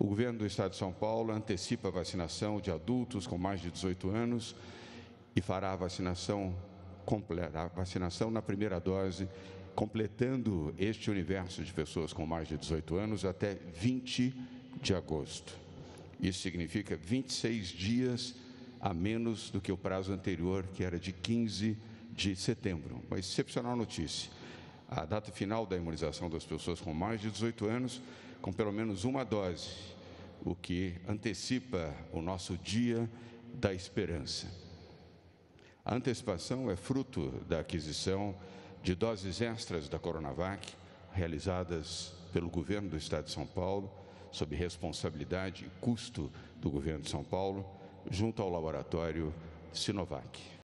O governo do Estado de São Paulo antecipa a vacinação de adultos com mais de 18 anos e fará a vacinação completa, a vacinação na primeira dose, completando este universo de pessoas com mais de 18 anos até 20 de agosto. Isso significa 26 dias a menos do que o prazo anterior, que era de 15 de setembro. Uma excepcional notícia. A data final da imunização das pessoas com mais de 18 anos, com pelo menos uma dose, o que antecipa o nosso dia da esperança. A antecipação é fruto da aquisição de doses extras da Coronavac, realizadas pelo governo do Estado de São Paulo, sob responsabilidade e custo do governo de São Paulo, junto ao laboratório Sinovac.